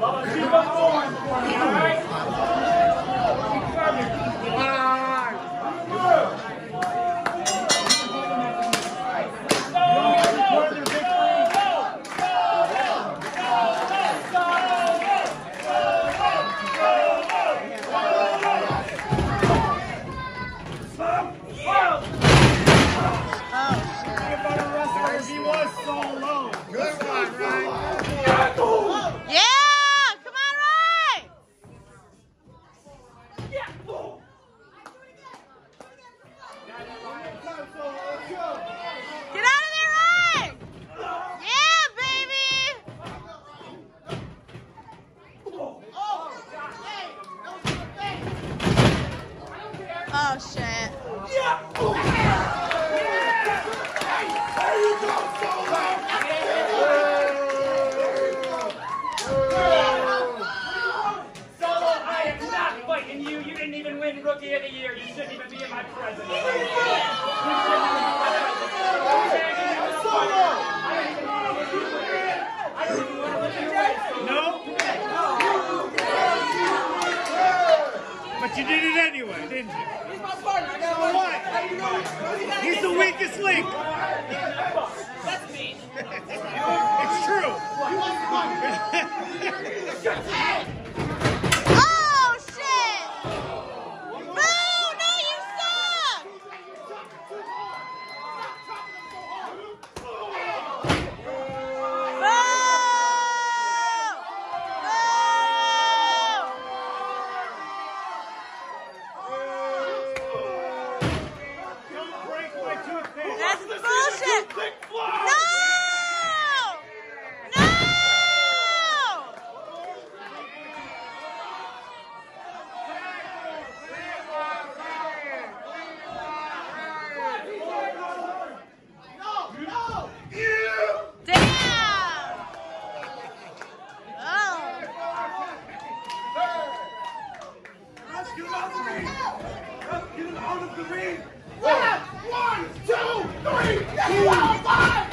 Oh, shit. If Oh, shit. Yeah. Yeah. yeah. There you go, Solo. Solo, I am not fighting you. You didn't even win Rookie of the Year. You shouldn't even be in my presence. You love me. You love me. One, one, two, three, four, five.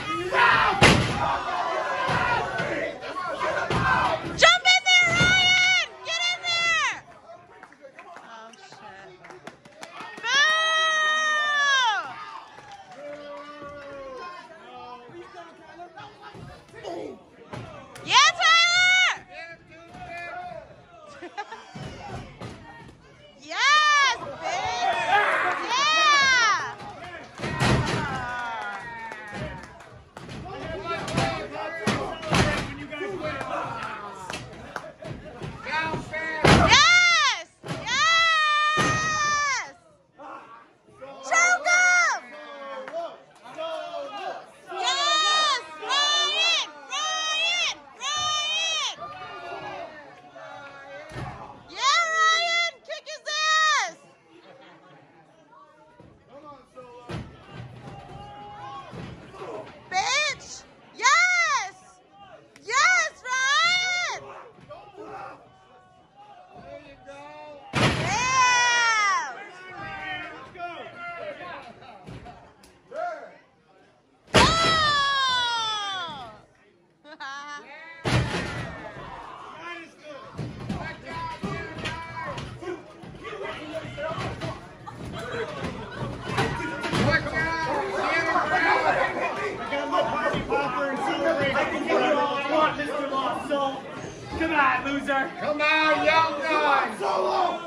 Come on, loser. Come on, young guy. Solo.